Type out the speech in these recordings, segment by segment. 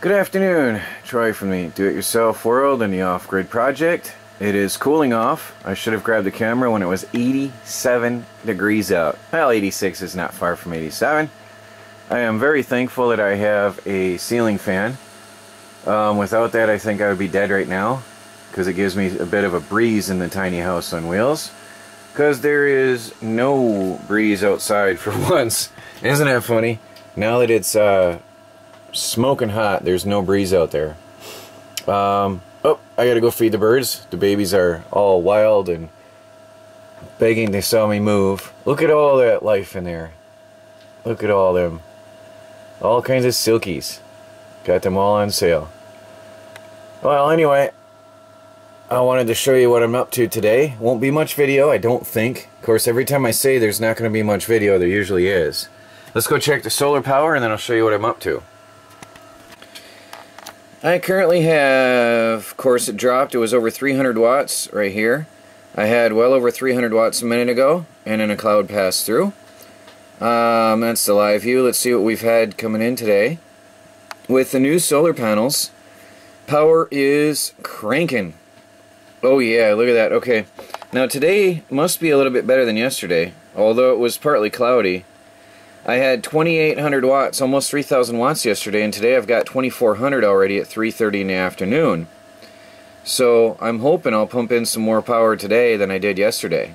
Good afternoon, Troy from the Do-It-Yourself World and the Off-Grid Project. It is cooling off. I should have grabbed the camera when it was 87 degrees out. Well, 86 is not far from 87. I am very thankful that I have a ceiling fan. Um, without that, I think I would be dead right now because it gives me a bit of a breeze in the tiny house on wheels. Because there is no breeze outside for once. Isn't that funny? Now that it's uh, smoking hot, there's no breeze out there. Um, oh, I gotta go feed the birds. The babies are all wild and begging they saw me move. Look at all that life in there. Look at all them. All kinds of silkies. Got them all on sale. Well, anyway, I wanted to show you what I'm up to today. Won't be much video, I don't think. Of course, every time I say there's not going to be much video, there usually is. Let's go check the solar power and then I'll show you what I'm up to. I currently have, of course it dropped, it was over 300 watts right here. I had well over 300 watts a minute ago, and then a cloud passed through. Um, that's the live view. Let's see what we've had coming in today. With the new solar panels, power is cranking. Oh yeah, look at that. Okay. Now today must be a little bit better than yesterday, although it was partly cloudy. I had 2800 watts, almost 3000 watts yesterday, and today I've got 2400 already at 3.30 in the afternoon. So I'm hoping I'll pump in some more power today than I did yesterday.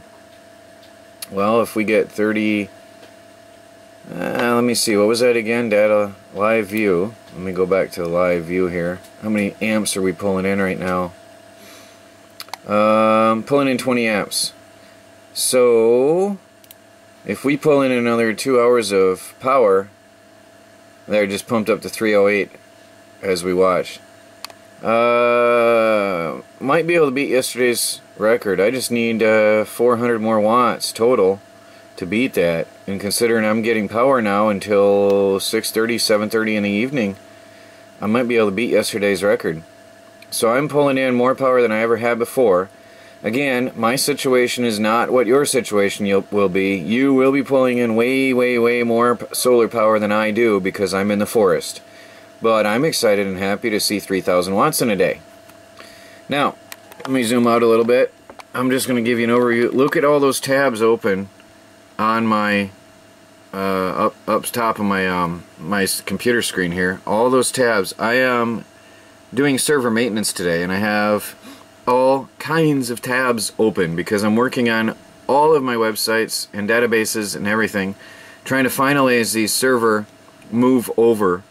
Well, if we get 30... Uh, let me see, what was that again? Data, live view. Let me go back to live view here. How many amps are we pulling in right now? Um, pulling in 20 amps. So, if we pull in another two hours of power, they're just pumped up to 308 as we watch. Uh, might be able to beat yesterday's record. I just need uh, 400 more watts total to beat that. And considering I'm getting power now until 6.30, 7.30 in the evening, I might be able to beat yesterday's record. So I'm pulling in more power than I ever had before. Again, my situation is not what your situation will be. You will be pulling in way, way, way more solar power than I do because I'm in the forest. But I'm excited and happy to see 3,000 watts in a day. Now, let me zoom out a little bit. I'm just going to give you an overview. Look at all those tabs open on my uh, up up top of my um, my computer screen here. All those tabs. I am doing server maintenance today, and I have all kinds of tabs open because I'm working on all of my websites and databases and everything trying to finalize the server move over.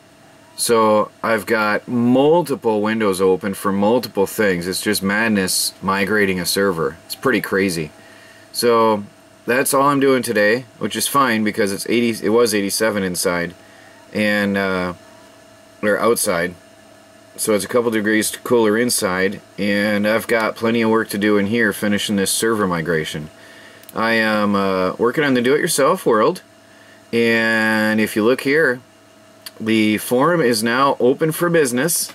So I've got multiple windows open for multiple things. It's just madness migrating a server. It's pretty crazy. So that's all I'm doing today which is fine because it's 80 it was 87 inside and uh, or outside so it's a couple degrees cooler inside and I've got plenty of work to do in here finishing this server migration. I am uh, working on the do-it-yourself world and if you look here the forum is now open for business.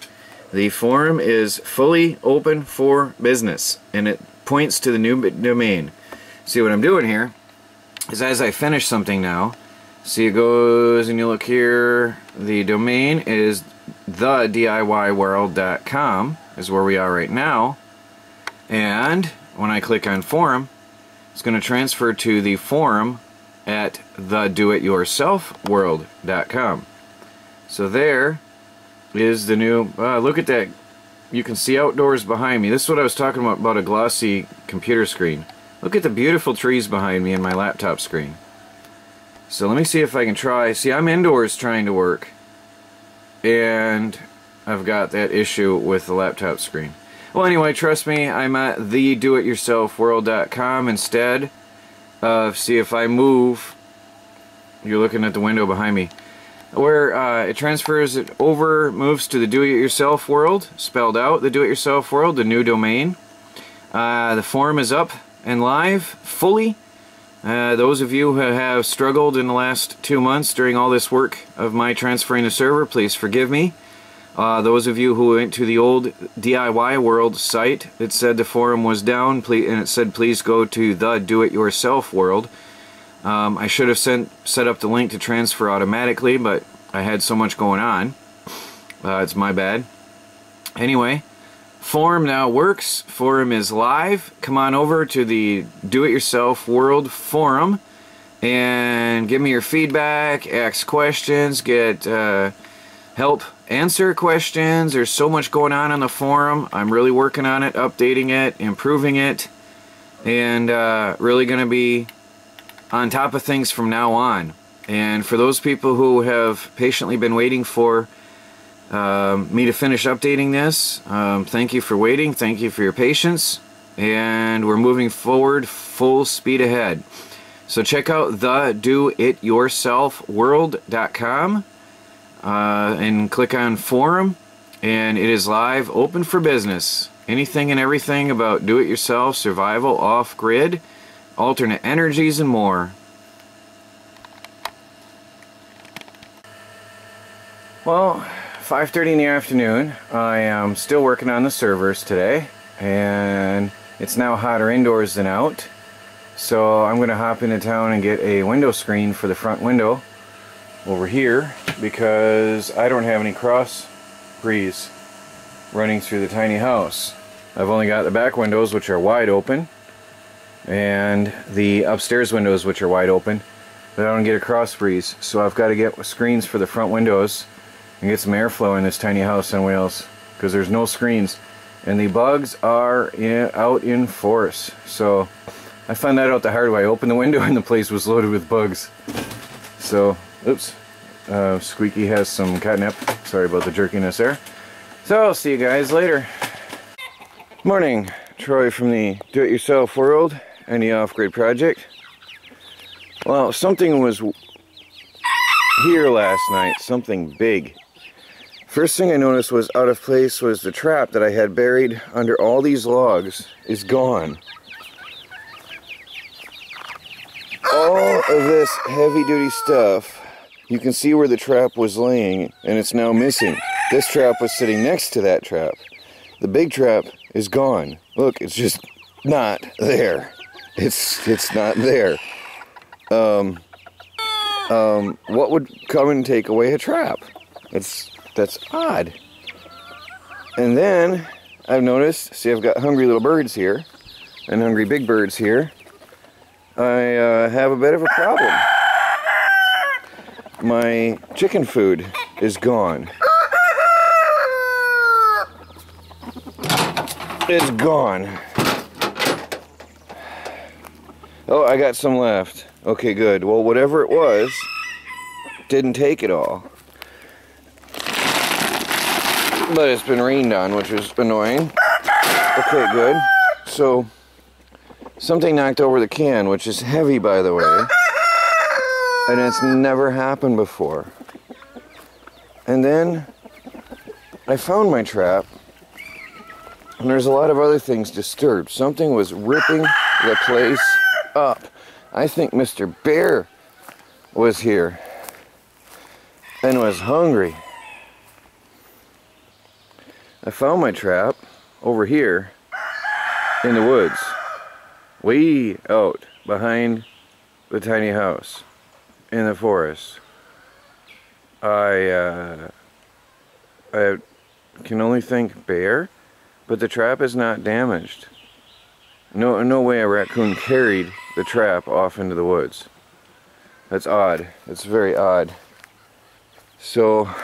The forum is fully open for business and it points to the new domain. See what I'm doing here is as I finish something now see it goes and you look here the domain is the DIYworld.com is where we are right now. And when I click on forum, it's going to transfer to the forum at the doityourselfworld.com. So there is the new, uh, look at that. You can see outdoors behind me. This is what I was talking about, about a glossy computer screen. Look at the beautiful trees behind me and my laptop screen. So let me see if I can try. See, I'm indoors trying to work and I've got that issue with the laptop screen. Well, anyway, trust me, I'm at thedoityourselfworld.com instead of, see if I move, you're looking at the window behind me, where uh, it transfers it over, moves to the do-it-yourself world, spelled out, the do-it-yourself world, the new domain. Uh, the forum is up and live, fully. Uh, those of you who have struggled in the last two months during all this work of my transferring the server, please forgive me. Uh, those of you who went to the old DIY World site, that said the forum was down, please, and it said please go to the Do-It-Yourself World. Um, I should have sent, set up the link to transfer automatically, but I had so much going on. Uh, it's my bad. Anyway, forum now works. Forum is live. Come on over to the Do It Yourself World Forum and give me your feedback, ask questions, get uh, help answer questions. There's so much going on on the forum. I'm really working on it, updating it, improving it, and uh, really going to be on top of things from now on. And for those people who have patiently been waiting for um, me to finish updating this, um, thank you for waiting. Thank you for your patience. And we're moving forward full speed ahead. So check out the doityourselfworld.com uh, and click on forum and it is live open for business. Anything and everything about do-it-yourself, survival, off-grid, alternate energies and more. Well, 5.30 in the afternoon. I am still working on the servers today and it's now hotter indoors than out. So I'm going to hop into town and get a window screen for the front window over here because I don't have any cross breeze running through the tiny house. I've only got the back windows which are wide open and the upstairs windows which are wide open but I don't get a cross breeze so I've got to get screens for the front windows and get some airflow in this tiny house on wheels because there's no screens and the bugs are in, out in force so I found that out the hard way. I opened the window and the place was loaded with bugs. So, oops. Uh, Squeaky has some catnip. Sorry about the jerkiness there. So, I'll see you guys later. Morning. Troy from the Do-It-Yourself World and the Off-Grid Project. Well, something was here last night. Something big. First thing I noticed was out of place was the trap that I had buried under all these logs is gone. all of this heavy duty stuff, you can see where the trap was laying and it's now missing. This trap was sitting next to that trap. The big trap is gone. Look, it's just not there. It's it's not there. Um, um, what would come and take away a trap? That's that's odd. And then I've noticed, see I've got hungry little birds here and hungry big birds here. I uh, have a bit of a problem. My chicken food is gone. It's gone. Oh, I got some left. Okay, good. Well, whatever it was, didn't take it all. But it's been rained on, which is annoying. Okay, good. So, Something knocked over the can, which is heavy, by the way. And it's never happened before. And then I found my trap, and there's a lot of other things disturbed. Something was ripping the place up. I think Mr. Bear was here and was hungry. I found my trap over here in the woods way out behind the tiny house in the forest. I, uh, I can only think bear, but the trap is not damaged. No, no way a raccoon carried the trap off into the woods. That's odd. That's very odd. So,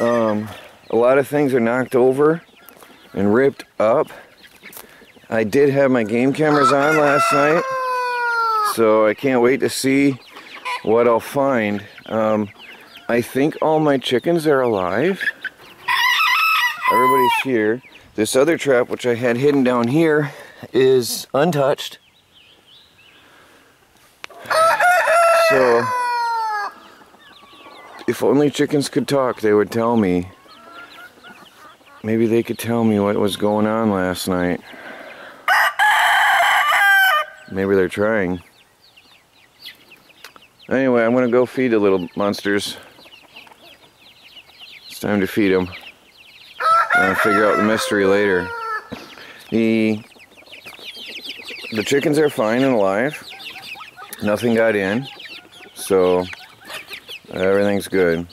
um, a lot of things are knocked over and ripped up. I did have my game cameras on last night, so I can't wait to see what I'll find. Um, I think all my chickens are alive. Everybody's here. This other trap, which I had hidden down here, is untouched. So, if only chickens could talk, they would tell me Maybe they could tell me what was going on last night. Maybe they're trying. Anyway, I'm going to go feed the little monsters. It's time to feed them. I'll figure out the mystery later. The, the chickens are fine and alive. Nothing got in. So Everything's good.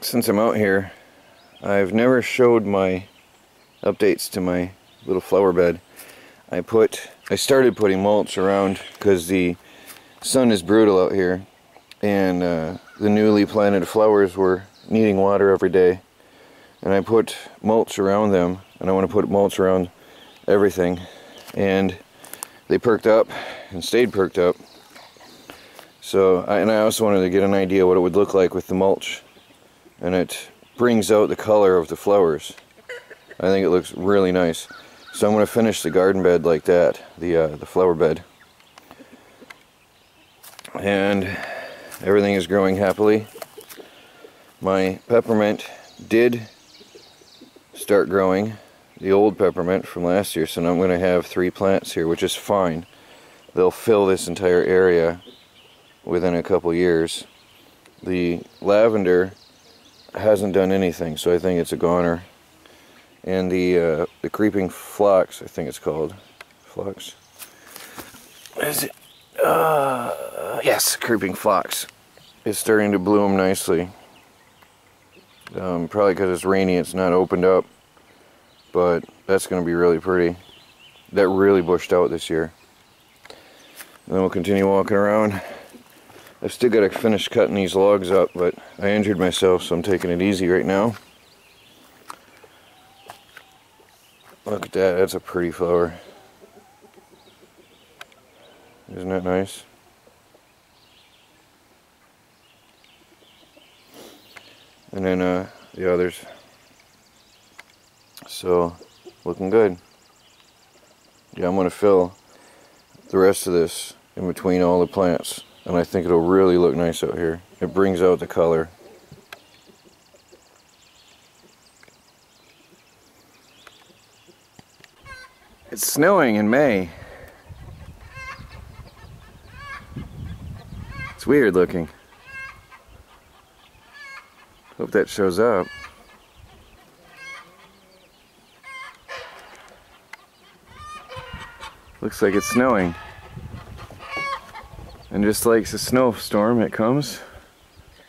Since I'm out here, I've never showed my updates to my little flower bed. I put, I started putting mulch around because the sun is brutal out here and uh, the newly planted flowers were needing water every day and I put mulch around them and I want to put mulch around everything and they perked up and stayed perked up so and I also wanted to get an idea what it would look like with the mulch. And it brings out the color of the flowers. I think it looks really nice. So I'm going to finish the garden bed like that the uh, the flower bed. And everything is growing happily. My peppermint did start growing the old peppermint from last year. So now I'm going to have three plants here which is fine. They'll fill this entire area within a couple years the lavender hasn't done anything so I think it's a goner and the uh, the creeping phlox I think it's called phlox is it uh, yes creeping phlox is starting to bloom nicely um, probably because it's rainy, it's not opened up. But that's going to be really pretty. That really bushed out this year. And then we'll continue walking around. I've still got to finish cutting these logs up, but I injured myself, so I'm taking it easy right now. Look at that, that's a pretty flower. Isn't that nice? and then uh, the others. So, looking good. Yeah, I'm going to fill the rest of this in between all the plants. And I think it'll really look nice out here. It brings out the color. It's snowing in May. It's weird looking. Hope that shows up. Looks like it's snowing. And just like a snowstorm, it comes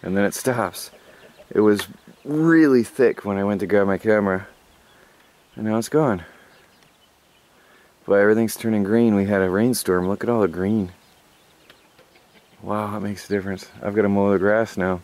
and then it stops. It was really thick when I went to grab my camera and now it's gone. But everything's turning green. We had a rainstorm. Look at all the green. Wow, that makes a difference. I've got to mow the grass now.